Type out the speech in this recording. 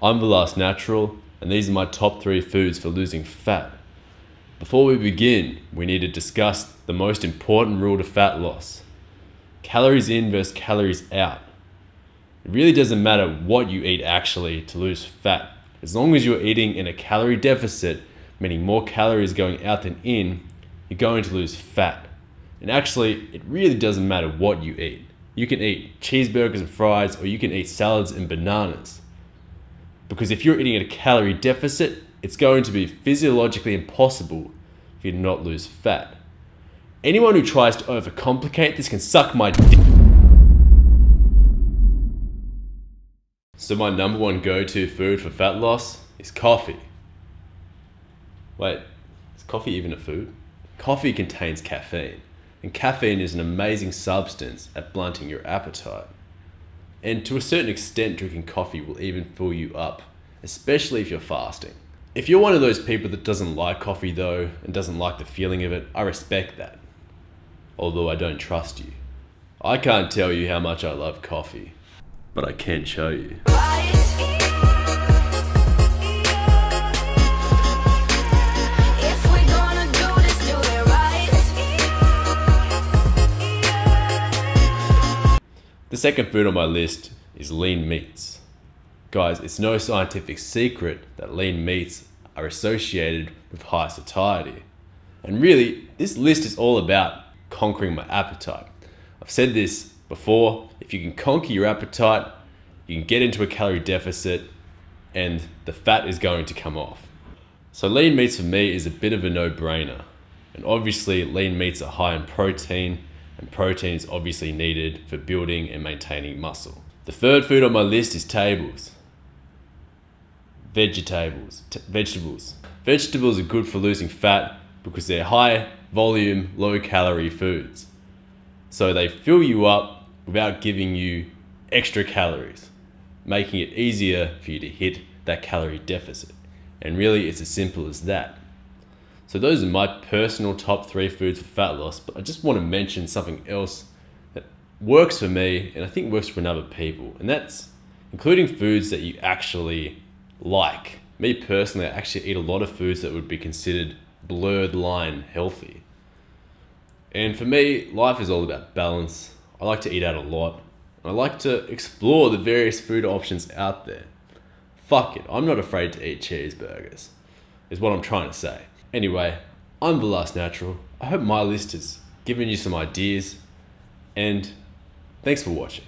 I'm the last natural, and these are my top three foods for losing fat. Before we begin, we need to discuss the most important rule to fat loss calories in versus calories out. It really doesn't matter what you eat actually to lose fat. As long as you're eating in a calorie deficit, meaning more calories going out than in, you're going to lose fat. And actually, it really doesn't matter what you eat. You can eat cheeseburgers and fries, or you can eat salads and bananas. Because if you're eating at a calorie deficit, it's going to be physiologically impossible for you to not lose fat. Anyone who tries to overcomplicate this can suck my dick. So my number one go-to food for fat loss is coffee. Wait, is coffee even a food? Coffee contains caffeine, and caffeine is an amazing substance at blunting your appetite. And to a certain extent, drinking coffee will even fill you up, especially if you're fasting. If you're one of those people that doesn't like coffee though, and doesn't like the feeling of it, I respect that. Although I don't trust you. I can't tell you how much I love coffee, but I can show you. The second food on my list is lean meats. Guys, it's no scientific secret that lean meats are associated with high satiety. And really, this list is all about conquering my appetite. I've said this before if you can conquer your appetite, you can get into a calorie deficit, and the fat is going to come off. So, lean meats for me is a bit of a no brainer. And obviously, lean meats are high in protein, and protein is obviously needed for building and maintaining muscle. The third food on my list is tables. Vegetables. Vegetables. Vegetables are good for losing fat because they're high volume, low calorie foods. So they fill you up without giving you extra calories, making it easier for you to hit that calorie deficit. And really, it's as simple as that. So those are my personal top three foods for fat loss, but I just want to mention something else that works for me and I think works for other people, and that's including foods that you actually like. Me personally, I actually eat a lot of foods that would be considered blurred line healthy. And for me, life is all about balance. I like to eat out a lot. I like to explore the various food options out there. Fuck it, I'm not afraid to eat cheeseburgers, is what I'm trying to say. Anyway, I'm the last natural. I hope my list has given you some ideas, and thanks for watching.